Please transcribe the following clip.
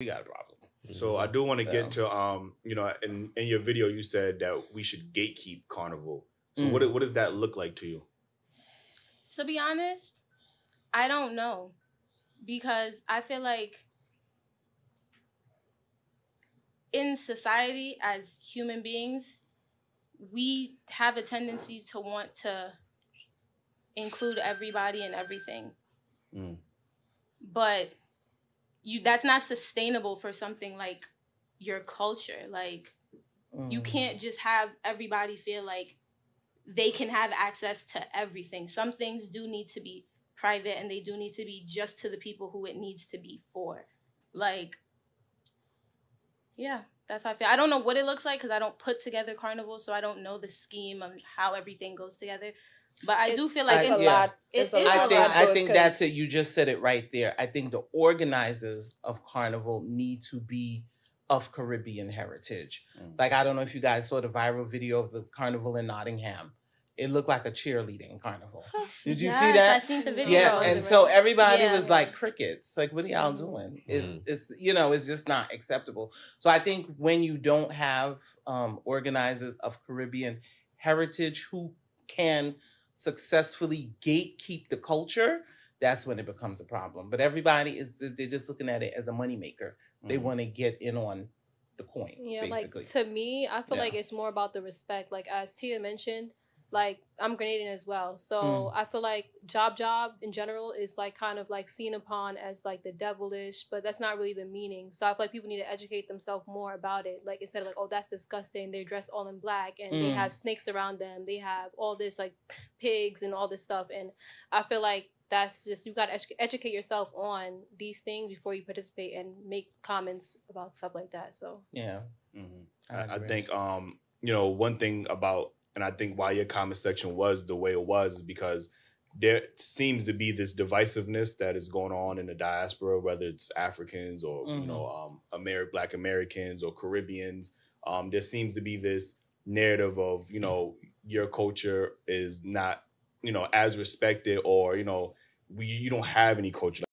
we got a problem. So I do want to Yeah. get to um, you know, in in your video you said that we should gatekeep carnival. So Mm. what what does that look like to you? To be honest, I don't know because I feel like in society as human beings, we have a tendency to want to include everybody and everything. Mm. But you that's not sustainable for something like your culture. Like you Mm. can't just have everybody feel like they can have access to everything. Some things do need to be private and they do need to be just to the people who it needs to be for. Like, yeah, that's how I feel. I don't know what it looks like because I don't put together carnival, so I don't know the scheme of how everything goes together. But I do feel like I- it's a yeah. lot. It It's a lot I a think I though, think 'cause- that's it. You just said it right there. I think the organizers of Carnival need to be of Caribbean heritage. Mm. Like I don't know if you guys saw the viral video of the carnival in Nottingham. It looked like a cheerleading carnival. Did you see that? I seen the video. Yeah, and so everybody Yeah. was like crickets. Like, what are y'all Mhm. doing? It's it's you know, it's just not acceptable. So I think when you don't have um organizers of Caribbean heritage who can successfully gatekeep the culture, that's when it becomes a problem. But everybody is they're just looking at it as a moneymaker. They Mhm. want to get in on the coin, Yeah, basically. like to me, I feel Yeah. like it's more about the respect. Like as Tia mentioned, like I'm Grenadian as well, so Mm. I feel like Jab Jab in general is like kind of like seen upon as like the devilish, but that's not really the meaning. So I feel like people need to educate themselves more about it. Like instead of like, oh, that's disgusting. They're dressed all in black and they Mm. have snakes around them. They have all this like pigs and all this stuff, and I feel like that's just you got to edu- educate yourself on these things before you participate and make comments about stuff like that. So yeah. Mhm. I I, I think um, you know, one thing about and I think why your comment section was the way it was is because there seems to be this divisiveness that is going on in the diaspora, whether it's Africans or you Mhm. know, um Ameri- black Americans or Caribbeans. Um, there seems to be this narrative of, you know, your culture is not, you know, as respected or, you know, we you don't have any culture.